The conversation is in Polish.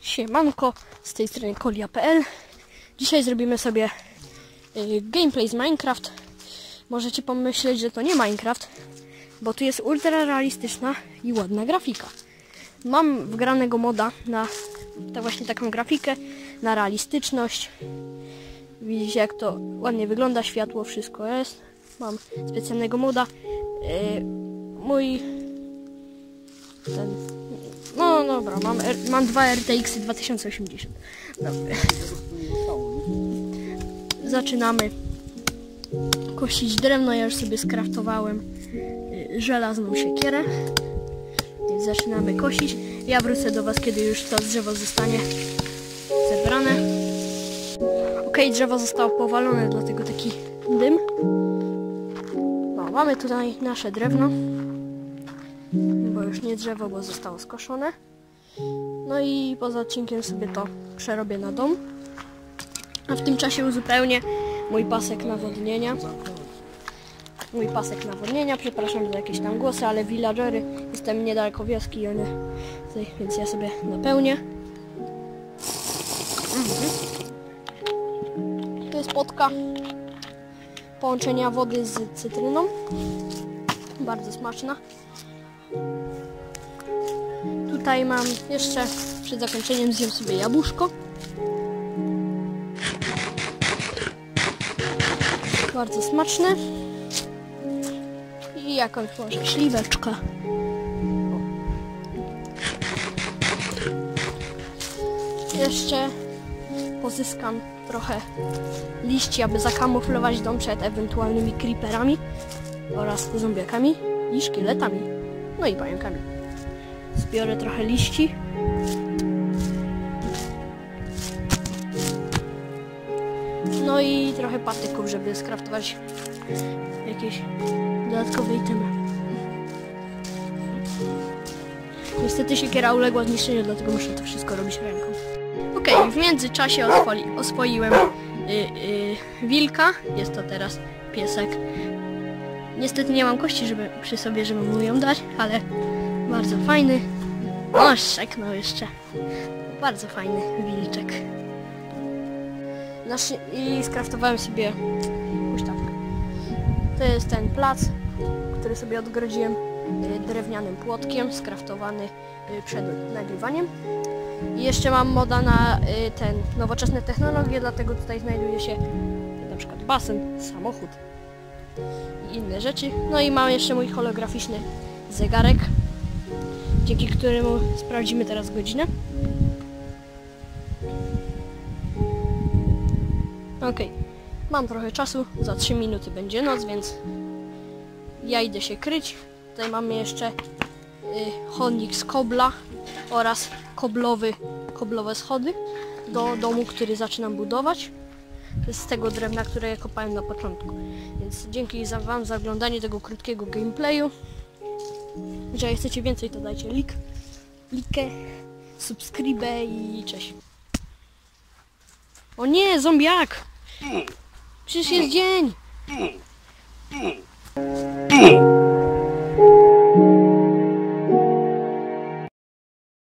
Siemanko, z tej strony kolia.pl Dzisiaj zrobimy sobie y, gameplay z Minecraft. Możecie pomyśleć, że to nie Minecraft, bo tu jest ultra realistyczna i ładna grafika. Mam wgranego moda na właśnie taką grafikę, na realistyczność. Widzicie jak to ładnie wygląda, światło, wszystko jest. Mam specjalnego moda. Y, mój ten no dobra, mam, R- mam dwa RTX 2080. Dobra. Zaczynamy kościć drewno. Ja już sobie skraftowałem y, żelazną siekierę. Zaczynamy kosić. Ja wrócę do Was, kiedy już to drzewo zostanie zebrane. Ok, drzewo zostało powalone, dlatego taki dym. No, mamy tutaj nasze drewno bo już nie drzewo, bo zostało skoszone. No i poza odcinkiem sobie to przerobię na dom. A w tym czasie uzupełnię mój pasek nawodnienia. Mój pasek nawodnienia, przepraszam za jakieś tam głosy, ale villagery, jestem niedaleko wioski, one, tutaj, więc ja sobie napełnię. Potka połączenia wody z cytryną. Bardzo smaczna. Tutaj mam jeszcze przed zakończeniem zjem sobie jabłuszko. Bardzo smaczne. I jakąś może śliweczkę. Jeszcze pozyskam trochę liści, aby zakamuflować dom przed ewentualnymi creeperami oraz zombiakami i szkieletami. No i pająkami. Zbiorę trochę liści. No i trochę patyków, żeby skraftować jakieś dodatkowe itemy. Niestety siekiera uległa zniszczeniu, dlatego muszę to wszystko robić ręką. Międzyczasie oswoi, oswoiłem y, y, wilka. Jest to teraz piesek. Niestety nie mam kości żeby, przy sobie, żeby mu ją dać, ale bardzo fajny. O, szczeknął jeszcze. Bardzo fajny wilczek. Nasz, I skraftowałem sobie. To jest ten plac, który sobie odgrodziłem y, drewnianym płotkiem, skraftowany y, przed nagrywaniem. I jeszcze mam moda na y, ten nowoczesne technologie, dlatego tutaj znajduje się na przykład basen, samochód i inne rzeczy. No i mam jeszcze mój holograficzny zegarek, dzięki któremu sprawdzimy teraz godzinę. Ok, mam trochę czasu, za 3 minuty będzie noc, więc ja idę się kryć. Tutaj mamy jeszcze y, chodnik z kobla oraz koblowy, koblowe schody do domu, który zaczynam budować. Z tego drewna, które ja kopałem na początku. Więc dzięki za Wam za oglądanie tego krótkiego gameplayu. Jeżeli chcecie więcej, to dajcie lik, likę, subskrybę i cześć. O nie, zombiak! Przecież jest dzień!